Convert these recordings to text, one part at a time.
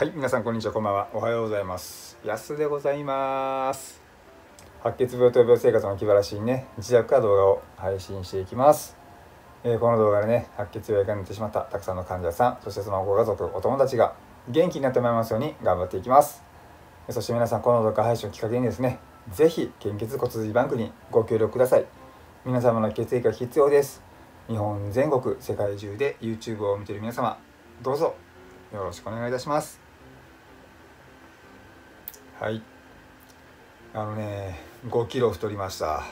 はい皆さんこんにちはこんばんは。おはようございます。安でございます。白血病と病生活の気晴らしにね自宅から動画を配信していきます、えーこの動画でね白血病がなってしまったたくさんの患者さんそしてそのご家族お友達が元気になってもらいますように頑張っていきます。そして皆さんこの動画配信をきっかけにですねぜひ献血骨髄バンクにご協力ください。皆様の血液が必要です。日本全国世界中で YouTube を見ている皆様どうぞよろしくお願いいたします。はい。あのね5キロ太りました。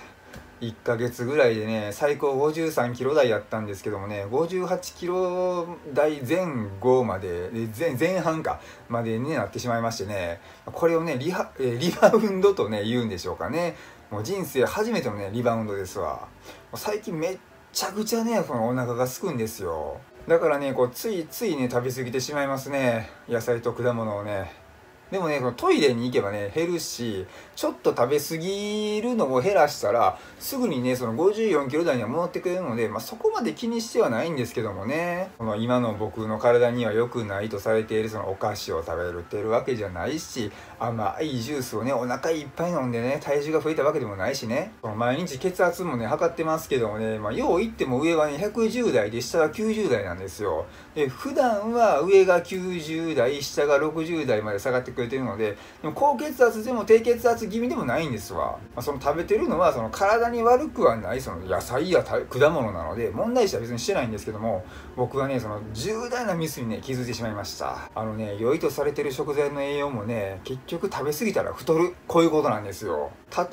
1ヶ月ぐらいでね最高53キロ台やったんですけどもね58キロ台前後までで前前半かまでになってしまいましてねこれをねリハ、リバウンドとね言うんでしょうかね。もう人生初めてのねリバウンドですわ。最近めっちゃくちゃねこのお腹がすくんですよ。だからねこうついついね食べ過ぎてしまいますね。野菜と果物をね。でもねこのトイレに行けばね減るしちょっと食べ過ぎるのを減らしたらすぐにねその54キロ台には戻ってくれるので、まあ、そこまで気にしてはないんですけどもね。この今の僕の体には良くないとされているそのお菓子を食べるってるわけじゃないし甘いジュースをねお腹いっぱい飲んでね体重が増えたわけでもないしね。この毎日血圧もね測ってますけどもね、まあ、よう言っても上はね110代で下が90代なんですよ。で普段は上が90代下が60代まで下がってくれてるのででも高血圧でも低血圧気味でもないんですわ、まあ、その食べてるのはその体に悪くはないその野菜や果物なので問題視は別にしてないんですけども僕はねその重大なミスにね気づいてしまいました。あのね良いとされてる食材の栄養もね結局食べ過ぎたら太る。こういうことなんですよ。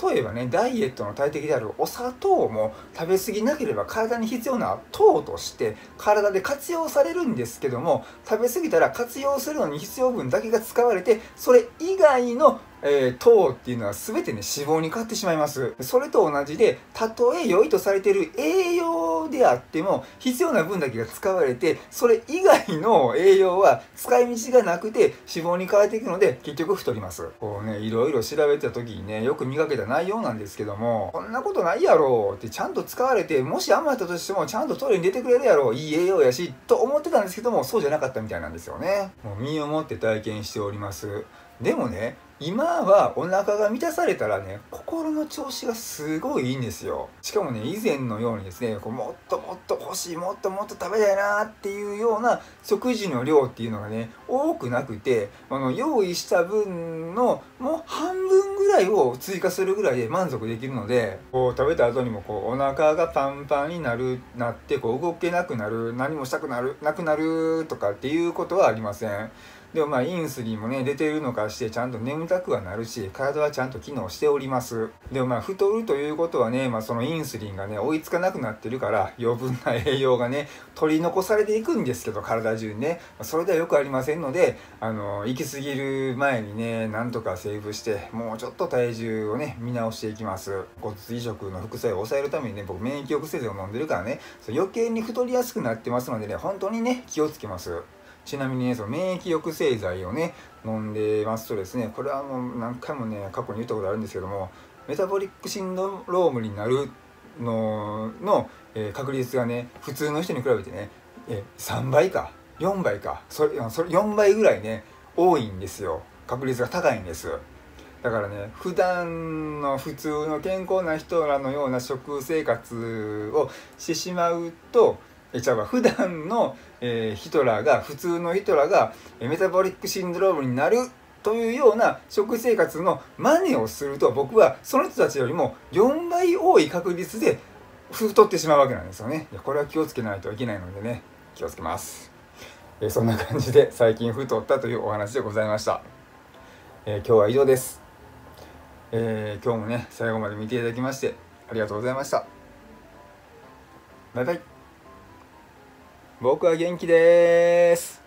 例えばねダイエットの大敵であるお砂糖も食べ過ぎなければ体に必要な糖として体で活用されるんですけども食べ過ぎたら活用するのに必要分だけが使われてそれ以外のえー糖っていうのは全てね脂肪に変わってしまいます。それと同じでたとえ良いとされている栄養であっても必要な分だけが使われてそれ以外の栄養は使い道がなくて脂肪に変わっていくので結局太ります。こうねいろいろ調べた時にねよく見かけた内容なんですけどもこんなことないやろってちゃんと使われてもし余ったとしてもちゃんとトイレに出てくれるやろいい栄養やしと思ってたんですけどもそうじゃなかったみたいなんですよね。もう身をもって体験しております。でもね今はお腹が満たされたらね心の調子がすごいいいんですよ。しかもね以前のようにですねこうもっともっと欲しいもっともっと食べたいなっていうような食事の量っていうのがね多くなくてあの用意した分のもう半分ぐらいを追加するぐらいで満足できるのでこう食べた後にもこうお腹がパンパンになるなってこう動けなくなる何もしたくなるなくなるとかっていうことはありません。でもまあインスリンもね出てるのかしてちゃんと眠たくはなるし体はちゃんと機能しております。でもまあ太るということはね、まあ、そのインスリンがね追いつかなくなってるから余分な栄養がね取り残されていくんですけど体中にね。それではよくありませんのであの行き過ぎる前にねなんとかセーブしてもうちょっと体重をね見直していきます。骨髄食の副作用を抑えるためにね僕免疫抑制剤を飲んでるからね。余計に太りやすくなってますのでね本当にね気をつけます。ちなみにねその免疫抑制剤をね飲んでますとですねこれはもう何回もね過去に言ったことあるんですけどもメタボリックシンドロームになるのの、えー確率がね普通の人に比べてね、えー3倍か4倍かそれそれ4倍ぐらいね多いんですよ。確率が高いんです。だからね普段の普通の健康な人らのような食生活をしてしまうとえちゃうわ。普段の、えー人らが普通の人らがえーメタボリックシンドロームになるというような食生活の真似をすると僕はその人たちよりも4倍多い確率で太ってしまうわけなんですよね。いやこれは気をつけないといけないのでね。気をつけます、えーそんな感じで最近太ったというお話でございました、えー今日は以上です、え今日もね最後まで見ていただきましてありがとうございました。バイバイ。僕は元気です。